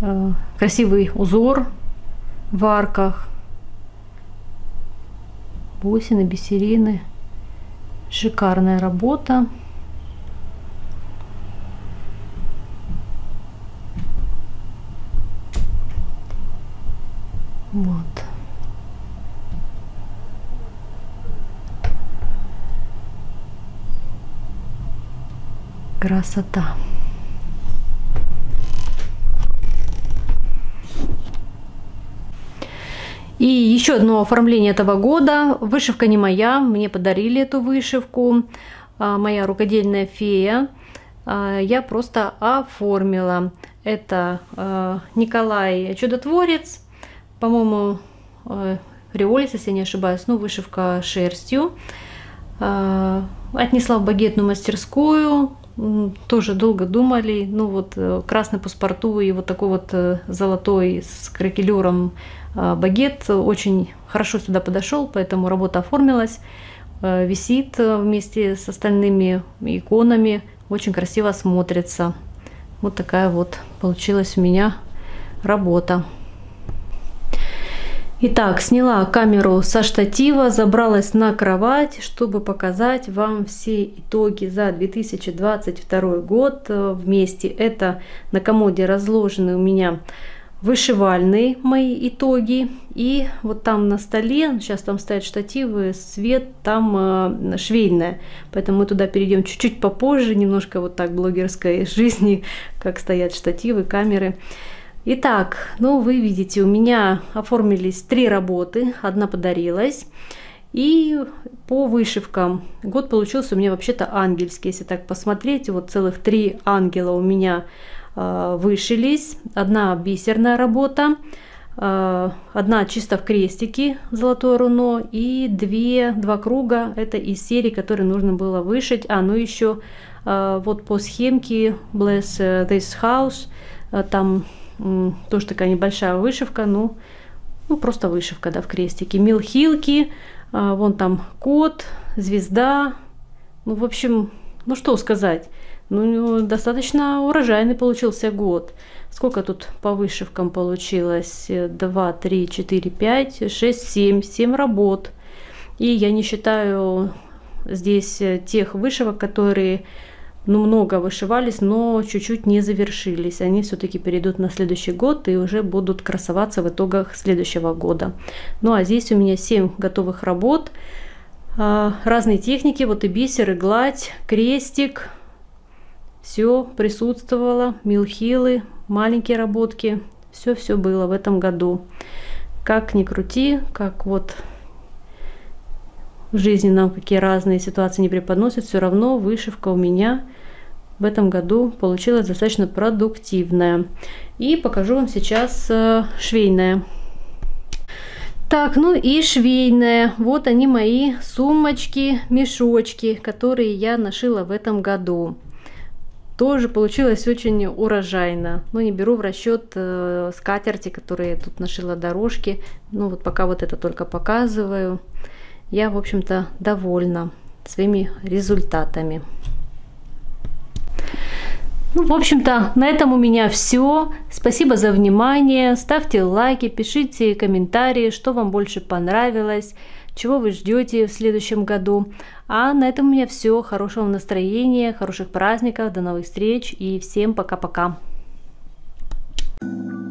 Speaker 1: э, красивый узор в арках. Бусины, бисерины. Шикарная работа. Вот. Красота. И еще одно оформление этого года. Вышивка не моя, мне подарили эту вышивку. А, моя рукодельная фея. А, я просто оформила. Это а, Николай Чудотворец. По-моему, Риолис, если не ошибаюсь. Ну, вышивка шерстью. Отнесла в багетную мастерскую тоже долго думали. Ну вот э, красный паспорту и вот такой вот э, золотой с кракелюром э, багет очень хорошо сюда подошел, поэтому работа оформилась, висит вместе с остальными иконами, очень красиво смотрится. Вот такая вот получилась у меня работа. Итак, сняла камеру со штатива, забралась на кровать, чтобы показать вам все итоги за 2022 год э, вместе. Это на комоде разложены у меня вышивальные мои итоги. И вот там на столе, сейчас там стоят штативы, свет, там э, швейная. Поэтому мы туда перейдем чуть-чуть попозже, немножко вот так блогерской жизни, как стоят штативы, камеры. Итак, ну вы видите, у меня оформились три работы, одна подарилась. И по вышивкам год получился у меня вообще-то ангельский, если так посмотреть, вот целых три ангела у меня э, вышились. Одна бисерная работа, э, одна чисто в крестике, золотое руно, и две, два круга, это из серии, которые нужно было вышить. А, ну еще э, вот по схемке Bless This House, э, там тоже такая небольшая вышивка, ну, ну просто вышивка, да, в крестике. Милхилки, а, вон там кот, звезда. Ну, в общем, ну что сказать. Ну, достаточно урожайный получился год. Сколько тут по вышивкам получилось? 2, 3, 4, 5, 6, 7. 7 работ. И я не считаю здесь тех вышивок, которые ну, много вышивались, но чуть-чуть не завершились. Они все-таки перейдут на следующий год и уже будут красоваться в итогах следующего года. Ну, а здесь у меня 7 готовых работ. А, разные техники, вот и бисер, и гладь, крестик. все присутствовало, милхилы, маленькие работки, все-все было в этом году. Как ни крути, как вот в жизни нам какие разные ситуации не преподносят, все равно вышивка у меня в этом году получилась достаточно продуктивная. И покажу вам сейчас э, швейная. Так, ну и швейная. Вот они мои сумочки, мешочки, которые я нашила в этом году. Тоже получилось очень урожайно. Но не беру в расчет э, скатерти, которые я тут нашила дорожки. Ну вот пока вот это только показываю. Я, в общем-то, довольна своими результатами. Ну, в общем-то, на этом у меня все. Спасибо за внимание. Ставьте лайки, пишите комментарии, что вам больше понравилось, чего вы ждете в следующем году. А на этом у меня все. Хорошего настроения, хороших праздников, до новых встреч и всем пока-пока. thank you